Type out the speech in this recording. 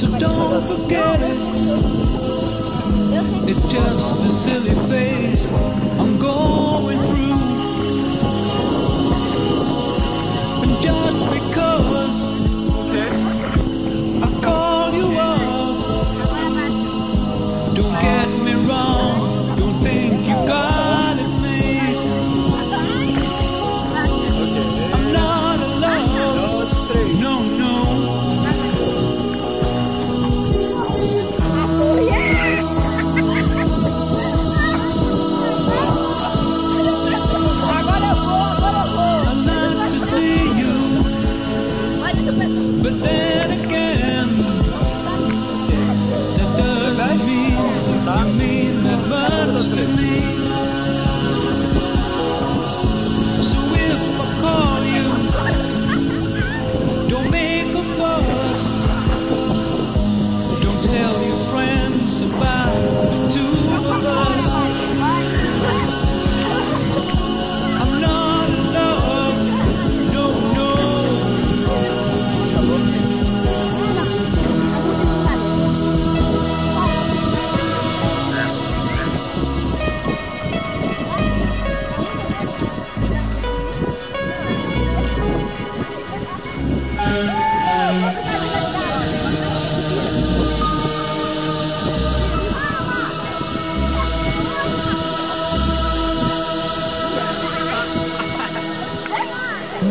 So don't forget it. It's just a silly face.